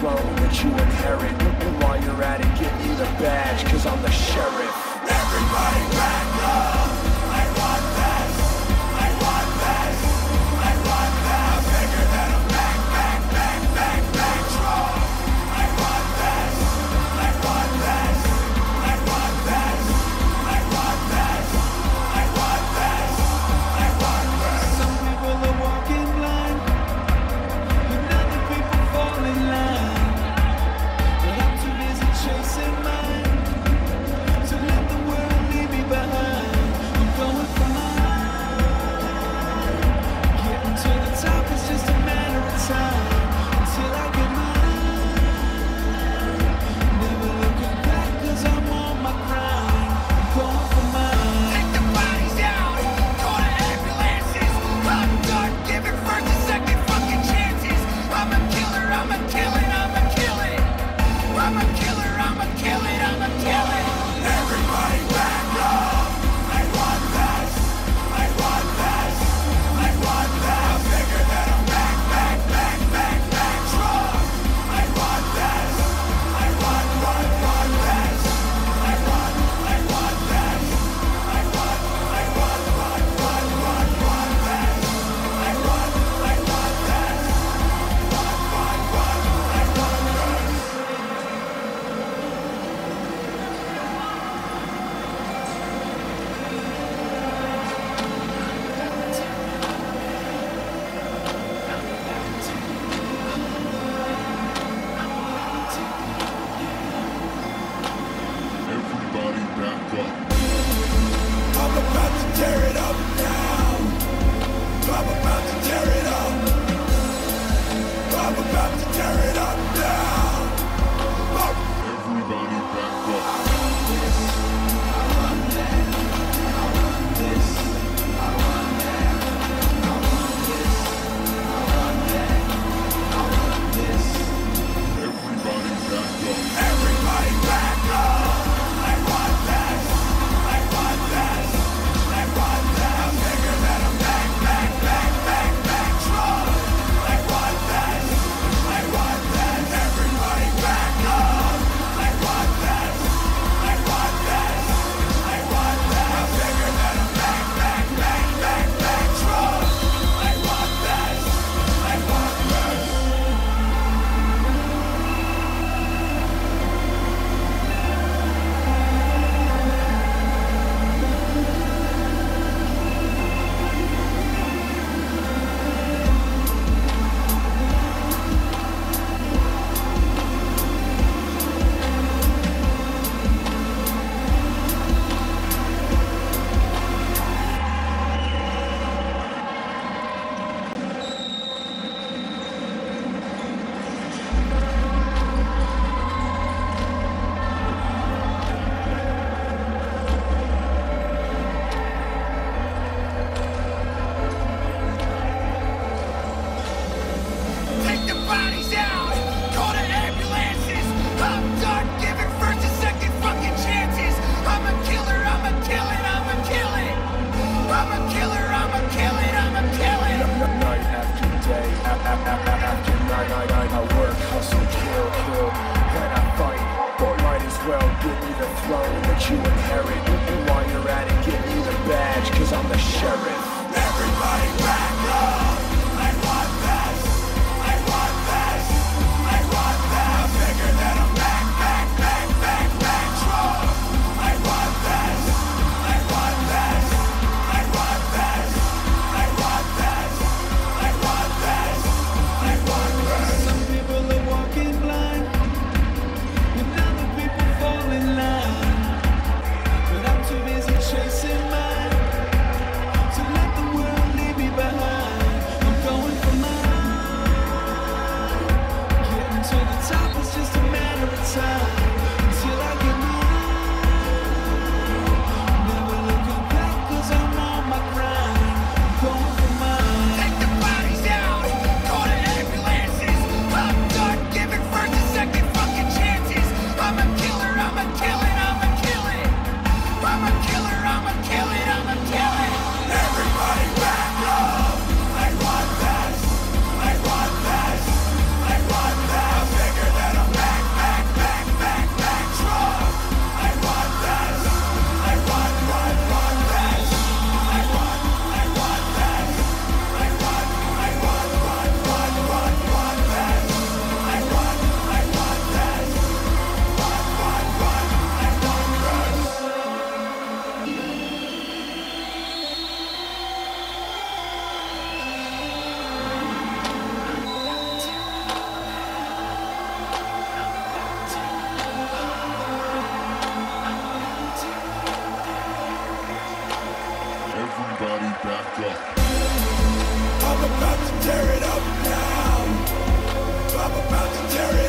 flow that you inherit. While you're at it, give me the badge, cause I'm the sheriff. Give me the throne that you inherit. While you're at it, give me the badge Cause I'm the sheriff. I'm about to tear it up now. I'm about to tear it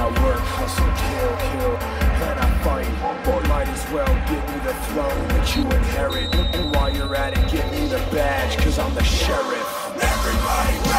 I work, hustle, kill, kill, and I fight. Or might as well give me the throne that you inherit. And while you're at it, give me the badge, cause I'm the sheriff. Everybody